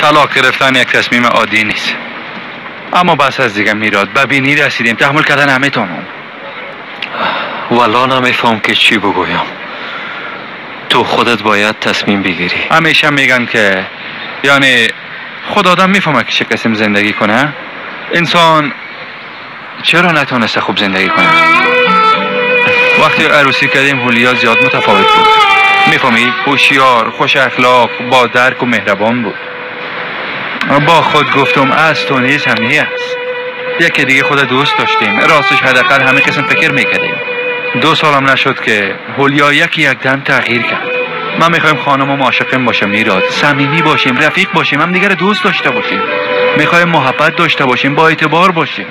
طلاق گرفتن یک تصمیم عادی نیست. اما بس از دیگه میراد. ببینید رسیدیم. تحمل کردن همه تانم والا نمیفهم که چی بگویم. تو خودت باید تصمیم بگیری. همیشه میگن که یعنی خود آدم می‌فهمه که چه قسم زندگی کنه. انسان چرا نتونسته خوب زندگی کنه؟ وقتی عروسی کردیم هولیا زیاد متفاوت بود. می‌فهمی؟ هوشیار خوش اخلاق با درک و مهربان بود. با خود گفتم از تو نیز همی است. یکی دیگه خود دوست داشتیم. راستش حداقل همه قسم فکر می‌کردیم. دو سالم نشد که هولیا یکی یک دم تغییر کرد. من می‌خوایم خانم و معاشقم باشه میراد. صمیمی باشیم رفیق باشیم هم دیگر دوست داشته باشیم. می‌خوایم محبت داشته باشیم با اعتبار باشیم.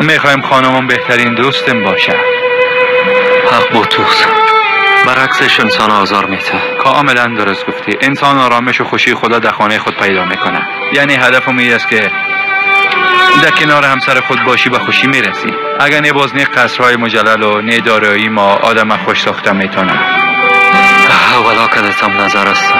می‌خوایم خانمم بهترین دوستم باشه. حق با توست. برعکسش انسان آزار میته کاملا درست گفتی. انسان آرامش و خوشی خدا در خانه خود پیدا می‌کنه. یعنی هدفم این است که در کنار همسر خود باشی و خوشی می‌رسی. اگر نه باز نه قصرهای مجلل و نه دارایی ما آدم خوش ساخته می‌تونه. ولا کدتم نظر است.